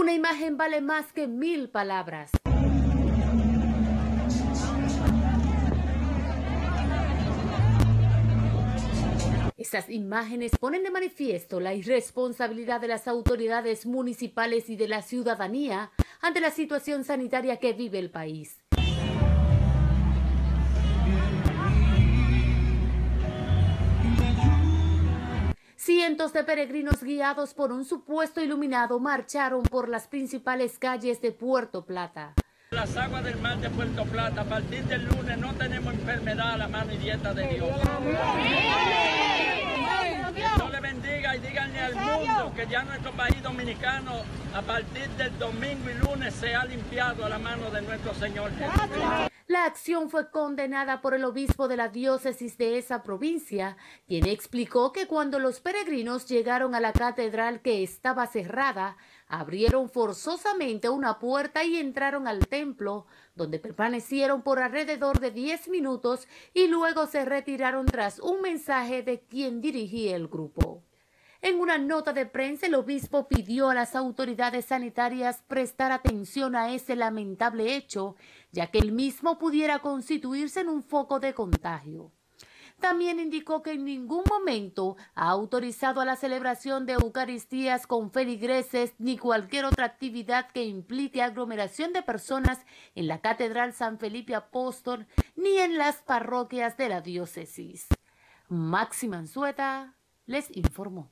Una imagen vale más que mil palabras. Estas imágenes ponen de manifiesto la irresponsabilidad de las autoridades municipales y de la ciudadanía ante la situación sanitaria que vive el país. Cientos de peregrinos guiados por un supuesto iluminado marcharon por las principales calles de Puerto Plata. Las aguas del mar de Puerto Plata, a partir del lunes no tenemos enfermedad a la mano y dieta de Dios. Dios le bendiga y díganle al mundo que ya nuestro país dominicano a partir del domingo y lunes se ha limpiado a la mano de nuestro Señor Jesús. La acción fue condenada por el obispo de la diócesis de esa provincia, quien explicó que cuando los peregrinos llegaron a la catedral que estaba cerrada, abrieron forzosamente una puerta y entraron al templo, donde permanecieron por alrededor de 10 minutos y luego se retiraron tras un mensaje de quien dirigía el grupo. En una nota de prensa, el obispo pidió a las autoridades sanitarias prestar atención a ese lamentable hecho, ya que el mismo pudiera constituirse en un foco de contagio. También indicó que en ningún momento ha autorizado a la celebración de Eucaristías con feligreses ni cualquier otra actividad que implique aglomeración de personas en la Catedral San Felipe Apóstol ni en las parroquias de la diócesis. Máxima Anzueta les informó.